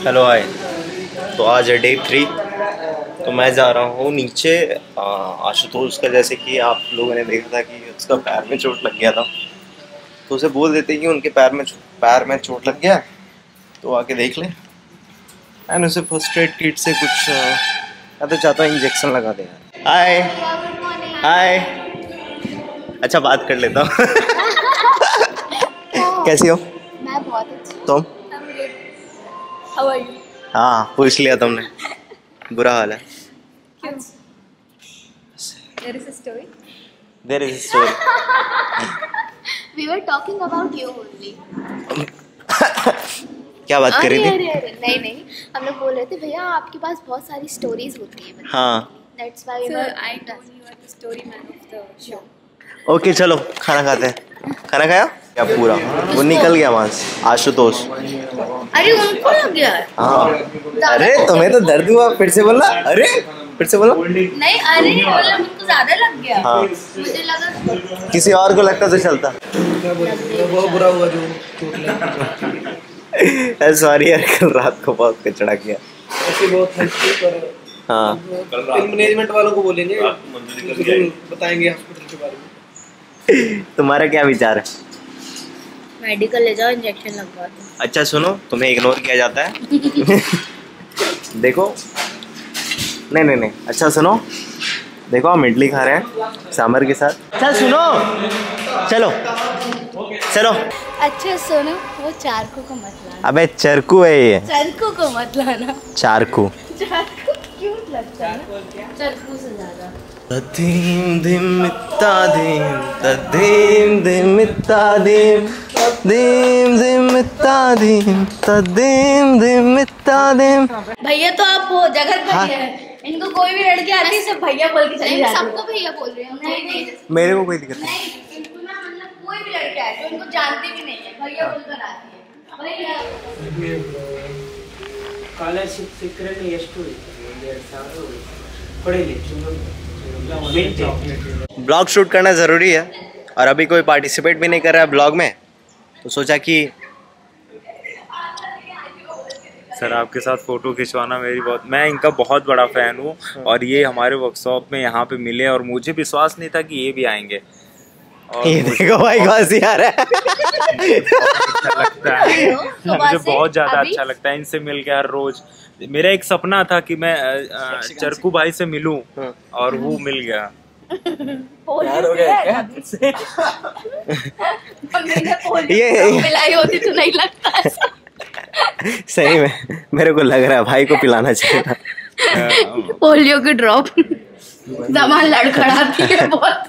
Hello आए तो आज है डे थ्री तो मैं जा रहा हूँ नीचे आशुतोष का जैसे कि आप लोगों ने देखा था कि उसका पैर में चोट लग गया था। तो उसे बोल देते कि उनके पैर में पैर में चोट लग गया तो आके देख ले। एंड उसे फ़र्स्ट एड किट से कुछ मैं तो चाहता हूँ इंजेक्शन लगा दे। हाय हाय अच्छा बात कर लेता हूँ कैसी हो? मैं बहुत अच्छी तुम? हाउ आर यू हाँ पूछ लिया तुमने। बुरा हाल है। क्यों? There is a story there is story we were talking about you only क्या बात कर रही थी? अरे अरे नहीं नहीं। हम लोग बोल रहे थे भैया आपके पास बहुत सारी स्टोरीज होती है हाँ। That's why we So were I know you are the story man of the show. Okay चलो खाना खाते हैं। खाना खाया? क्या पूरा। वो निकल गया वहाँ से आशुतोष। अरे उनको लग गया? हाँ। अरे तुम्हें तो दर्द हुआ फिर से बोलना अरे फिर से बोलो। नहीं अरे मतलब उनको ज़्यादा लग गया। हाँ। मुझे लगा किसी और को लगता तो चलता। बहुत बुरा हुआ जो चोट लगी सॉरी यार कल रात को बहुत कचड़ा किया। ऐसे बहुत पर हाँ। मैनेजमेंट वालों को बोलेंगे बताएँगे हॉस्पिटल के बारे में तुम्हारा क्या विचार है? मेडिकल ले जाओ इंजेक्शन लगवा दो। अच्छा सुनो तुम्हें इग्नोर किया जाता है। देखो नहीं नहीं नहीं अच्छा सुनो। देखो हम इडली खा रहे हैं सांभर के साथ। अच्छा सुनो। चलो चलो। अच्छा सुनो वो चारको को मत लाना। अबे चरकू है ये। चरको को मत लाना। चारकू। चारको क्यूट लगता है चरकू से ज़्यादा। तदीम दिम मित्ता दीम तदीम दिम मित्ता दीम दीम दिम मित्ता दीम तदीम दिम मित्ता दीम भैया तो आप वो जगह हाँ। भैया है इनको कोई भी लड़की आती है सब भैया बोल के चली नहीं, जाती है सबको भैया बोल रहे हैं नहीं नहीं मेरे को कोई दिक्कत नहीं नहीं इनको ना मतलब कोई भी लड़की आए जो इनको जानती भी नहीं है भैया बोलकर आती है भैया ಸ್ಕಾಲರ್ಶಿಪ್ ಸಿಕ್ಕರೆ ಎಷ್ಟು ಒಂದು ಎರಡು ಸಾವಿರ ಕೊಡಿಲಿ ಮಿಂಟಿ ब्लॉग शूट करना ज़रूरी है और अभी कोई पार्टिसिपेट भी नहीं कर रहा है ब्लॉग में तो सोचा कि सर आपके साथ फ़ोटो खिंचवाना मेरी बहुत मैं इनका बहुत बड़ा फ़ैन हूँ और ये हमारे वर्कशॉप में यहाँ पे मिले और मुझे विश्वास नहीं था कि ये भी आएँगे। और ये मुझे देखो भाई कौन आ रहा है? अच्छा लगता है। मुझे बहुत ज़्यादा अच्छा लगता है इनसे मिल के हर रोज। मेरा एक सपना था कि मैं चरकू भाई से मिलूं और वो मिल गया। यार हो गया क्या? ये- पिलाई होती तो नहीं लगता। सही में मेरे को लग रहा है भाई को पिलाना चाहिए था। पोलियो की ड्रॉप दमा लड़खड़ाती है बहुत।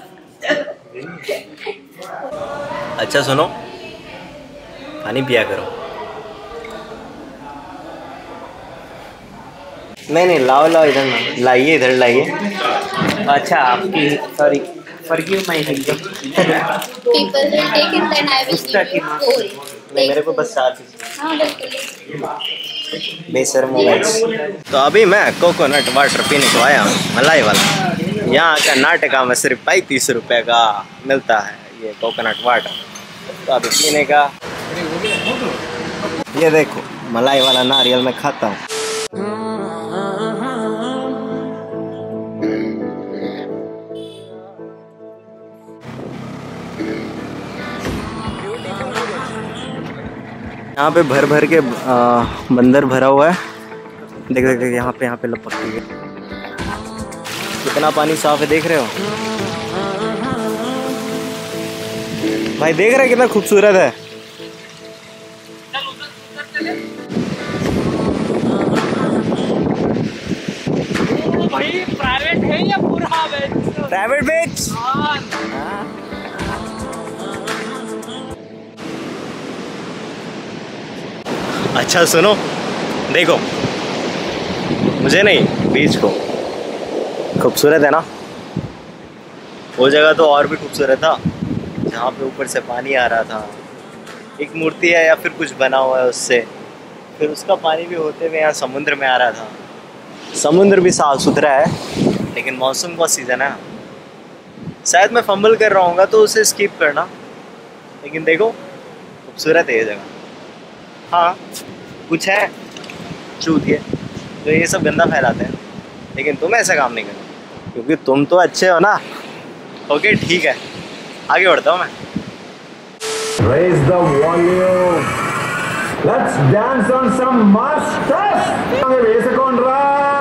अच्छा सुनो पानी पिया करो। नहीं नहीं लाओ लाओ इधर ना। लाइए इधर लाइए। अच्छा आपकी sorry forgive my Hindi People will take it then I will give you story. नहीं मेरे को बस पीस हाँ। बिल्कुल। बेशर्म हो तो अभी मैं कोकोनट वाटर पीने को आया हूँ मलाई वाला। यहाँ का नाटका में सिर्फ़ पैंतीस रुपए का मिलता है ये कोकोनट वाटर तो अभी पीने का। ये देखो मलाई वाला नारियल मैं खाता हूँ। यहाँ पे भर भर के आ, बंदर भरा हुआ है। देख देख देख यहाँ पे यहाँ पे लपक गई है कितना पानी साफ़ है देख रहे हो? भाई देख रहे कितना खूबसूरत है? प्राइवेट है या पूरा? प्राइवेट बेच अच्छा सुनो। देखो, मुझे नहीं, बीच को। खूबसूरत है ना? वो जगह तो और भी खूबसूरत था, जहाँ पे ऊपर से पानी आ रहा था। एक मूर्ति है या फिर कुछ बना हुआ है उससे। फिर उसका पानी भी होते हुए यहाँ समुद्र में आ रहा था। समुद्र भी साफ़ सुथरा है, लेकिन मौसम का सीज़न है। शायद मैं फंबल कर रहा हूँ तो उसे स्किप करना। लेकिन देखो, खूबसूरत है ये जगह। हाँ। कुछ है? चूतिए तो ये सब गंदा फैलाते हैं। लेकिन तुम ऐसा काम नहीं करना क्योंकि तुम तो अच्छे हो ना। ओके, ठीक है। आगे बढ़ता हूँ मैं। Raise the volume. Let's dance on some masters. ये से कौन रहा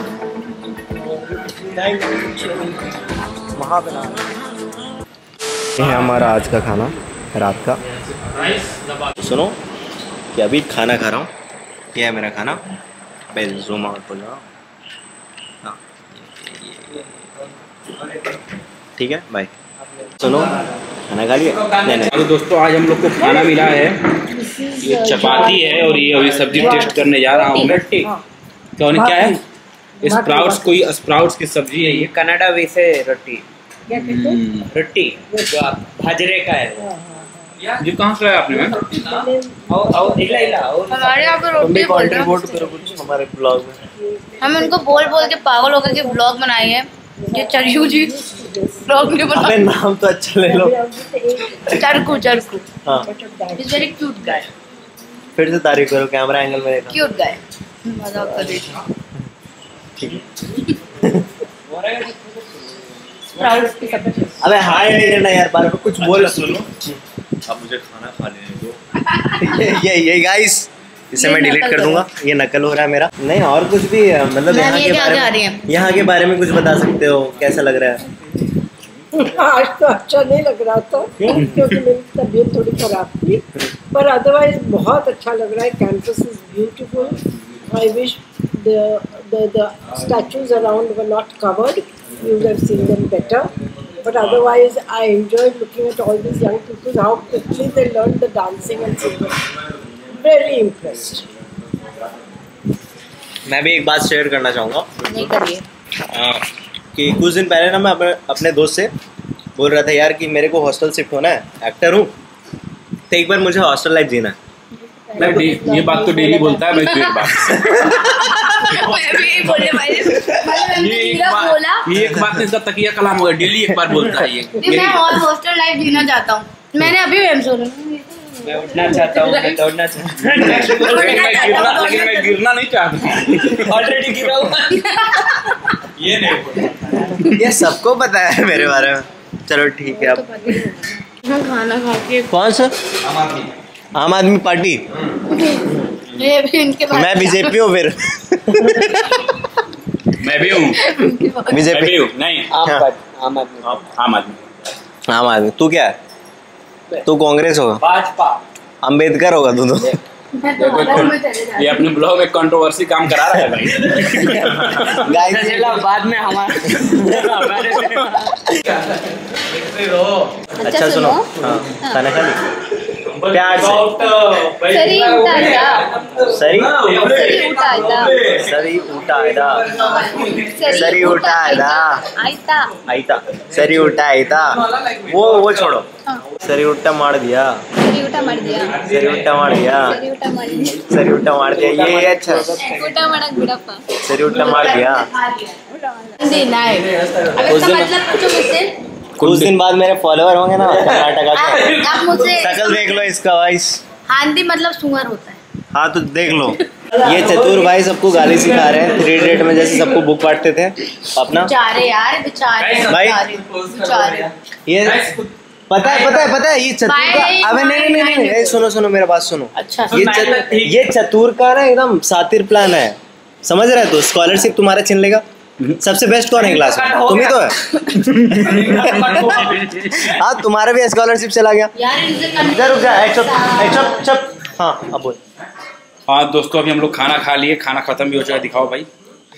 ये है हमारा आज का खाना रात का। सुनो कि अभी खाना खा रहा हूँ। ये है मेरा खाना पहले जूम आउट हो जाओ हाँ, ठीक है बाय सुनो खाना खा लिया नहीं नहीं। तो दोस्तों आज हम लोग को खाना मिला है। ये चपाती है और ये अभी सब्ज़ी टेस्ट करने जा रहा हूँ मैं। क्या क्या है? स्प्राउट्स कोई स्प्राउट्स की सब्ज़ी है ये। कनाडा वैसे रोटी। हम्म, रोटी जो आप भाजरे का है वो। ये कहाँ से लाया आपने मैम? और और इला इला और हमारे यहाँ पे तुम भी रोटी बोल रहे हो। करो कुछ हमारे ब्लॉग में। हम इनको बोल बोल के पागल होकर के ब्लॉग बनाए हैं। ये चरियू जी ब्लॉग नहीं अबे बना नाम तो अच्छा ले लो। चरकू चरकू। हाँ। इज़ वेरी क्यूट गाय फिर से तारीफ़ करो कैमरा एंगल में देखा क्यूट गाय मज़ाक कर रही थी ठीक है स्प्राउट्स की सब्ज़ी अबे हाय नहीं करना यार बार बार कुछ बोल सुनो। अब मुझे खाना खा लेने दो। ये ये ये गाइस इसे मैं डिलीट कर दूँगा। ये नकल हो रहा है मेरा। नहीं और कुछ भी मतलब यहाँ के बारे में यहाँ के बारे में कुछ बता सकते हो? कैसा लग रहा है? आज तो अच्छा नहीं लग रहा था क्योंकि मेरी तबीयत थोड़ी खराब थी पर अदरवाइज़ बहुत अच्छा लग रहा है। Campus is beautiful I wish the the statues around were not covered you would have seen them better but otherwise i enjoyed looking at all these young people how quickly they learned the dancing and singing very impressed मैं भी एक बात share करना चाहूँगा नहीं करिए कि कुछ दिन पहले ना मैं अपने अपने दोस्त से बोल रहा था यार कि मेरे को हॉस्टल शिफ्ट होना है एक्टर हूँ तो एक बार मुझे हॉस्टल लाइफ जीना है मैं ये बात तो डेली बोलता है मैं तो एक बात ये एक बात ये एक बात नहीं इसका तकिया कलाम होगा डेली एक बार बोलता है ये। मैं और हॉस्टल लाइफ जीना चाहता हूँ। मैंने अभी मैं उठना चाहता हूँ मैं दौड़ना चाहता हूँ। लेकिन मैं गिरना लेकिन मैं गिरना नहीं चाहता। ऑलरेडी गिरा हुआ ये नहीं ये सबको पता है मेरे बारे में। चलो ठीक है अब खाना खा के कौन सा? आम आदमी पार्टी। ये भी इनके मैं बीजेपी हूँ फिर। मैं भी हूँ। बीजेपी। हूँ। नहीं। आम हाँ। आम आदमी। आम आदमी। आम आदमी। तू क्या है? तू कांग्रेस होगा। भाजपा। अंबेडकर होगा तू तो। ये अपने ब्लॉग में कंट्रोवर्सी काम करा रहा है भाई। गाइस चला बाद में हमारा अच्छा सुनो। हाँ खाना खा ली? प्यार से सरी उठाता सरी सरी उठाता सरी उठायदा सरी उठायदा आयता आयता सरी उठायदा वो वो छोड़ो सरी उल्टा मार दिया सरी उठा मार दिया सरी उल्टा मार दिया सरी उठा मार दिया सरी उल्टा मार दिया ये ये अच्छा उठा मारा कुछ दिन बाद मेरे फॉलोअर होंगे ना कर्नाटका आप आप मुझसे शकल देख लो इसका वाइस हांदी मतलब सुअर होता है। हाँ तो देख लो। ये चतुर भाई सबको गाली सिखा रहे हैं। थ्री डेट में जैसे सबको बुक बांटते थे। अपना। बेचारे यार बेचारे। भाई। बेचारे। ये पता है पता है पता है ये चतुर का अबे नहीं नहीं नहीं, नहीं सुनो सुनो मेरा बात सुनो। अच्छा। ये चतुर ये चतुर का ना एकदम सातिर प्लान है। समझ रहे हो तो स्कॉलरशिप तुम्हारा छीन लेगा। सबसे बेस्ट कौन है क्लास में? तुम ही तो है। हाँ तुम्हारा भी स्कॉलरशिप चला गया। यार इधर रुक जा चुप चुप चुप। हाँ अब बोल। हाँ दोस्तों अभी हम लोग खाना खा लिए खाना खत्म भी हो चुका दिखाओ भाई।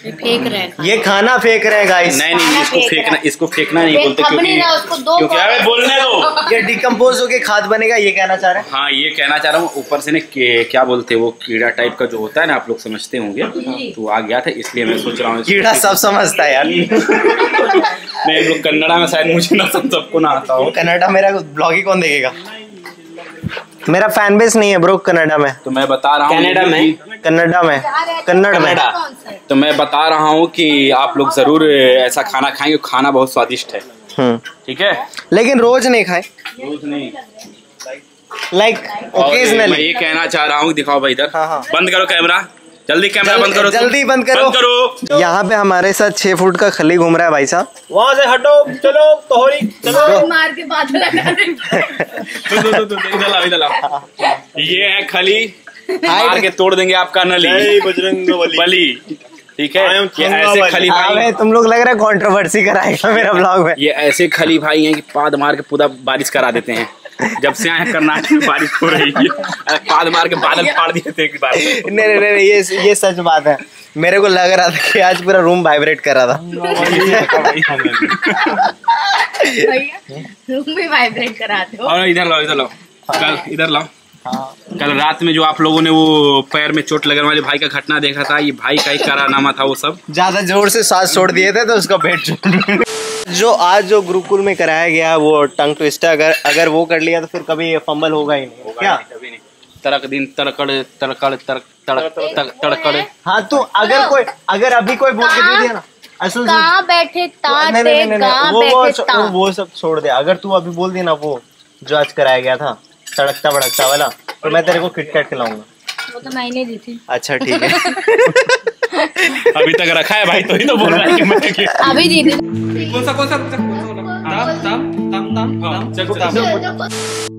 फेंक रहे हैं ये खाना फेंक रहे हैं गाइस नहीं नहीं इसको फेंकना इसको फेंकना नहीं बोलते क्योंकि नहीं रहा, उसको दो क्योंकि अरे बोलने दो। ये डिकम्पोज होके खाद बनेगा ये कहना चाह रहे हैं? हाँ ये कहना चाह रहा हूँ ऊपर से ना क्या बोलते हैं वो कीड़ा टाइप का जो होता है ना आप लोग समझते होंगे। तो आ गया था इसलिए मैं सोच रहा हूँ कीड़ा सब समझता है यार। हम लोग कन्नड़ा में शायद मुझे ना सब सबको ना आता हो। कनाडा मेरा ब्लॉग ही कौन देखेगा? मेरा फ़ैन बेस नहीं है ब्रो कनाडा में। तो मैं बता रहा हूँ कनाडा में? कनाडा में कन्नड़ में? तो मैं बता रहा हूँ कि आप लोग ज़रूर ऐसा खाना खाएँगे खाना बहुत स्वादिष्ट है। हम्म। ठीक है? लेकिन रोज नहीं खाए। रोज नहीं। लाइक और मैं ये कहना चाह रहा हूँ दिखाओ भाई इधर। हाँ, हाँ। बंद करो कैमरा। जल्दी कैमरा बंद करो जल्दी बंद करो। बंद करो। यहाँ पे हमारे साथ छह फुट का खली घूम रहा है भाई साहब। वहाँ से हटो चलो तोहरी मार मार के बादल ये है खली। मार के तोड़ देंगे आपका नली। बजरंग बली। ठीक है? ये ऐसे खली भाई तुम लोग लग रहा है कंट्रोवर्सी कराएगा मेरा ब्लॉग में। ये ऐसे खली भाई हैं कि पाद मार के पूरा बारिश करा देते हैं। जब से आए कर्नाटक में बारिश हो रही है। पाद मार के बादल फाड़ दिए थे एक बार। नहीं नहीं नहीं ये ये सच बात है। मेरे को लग रहा था कि आज पूरा रूम वाइब्रेट कर रहा था। भैया रूम भी वाइब्रेट कराते हो। और इधर लाओ इधर लाओ। कल इधर लाओ। कल रात में जो आप लोगों ने वो पैर में चोट लगने वाले भाई का घटना देखा था ये भाई का ही कारनामा था वो सब। ज़्यादा ज़ोर से सांस छोड़ दिए थे तो उसका पेट जो आज जो गुरुकुल में कराया गया वो टंग ट्विस्टर अगर अगर वो कर लिया तो फिर कभी ये फंबल होगा ही नहीं। क्या? कभी नहीं तड़क दिन तड़कड़ तड़कड़ तड़क तड़क तड़क तड़कड़ हाँ तो अगर कोई अगर अभी कोई बोल के दे दिया ना असल बैठे वो वो वो वो सब छोड़ दे। अगर तू अभी बोल दिया ना वो जो आज कराया गया था। तड़कता भड़कता वाला तो मैं तेरे को किटकैट खिलाऊँगा। वो तो मैंने दी थी अच्छा ठीक है। अभी तक रखा है भाई तो ही तो बोल रहा है कि मैं कि- अभी दी थी कौन सा कौन सा? कौन सा- कौन सा? तम तम तम तम हाँ, तम चल, चल, चल।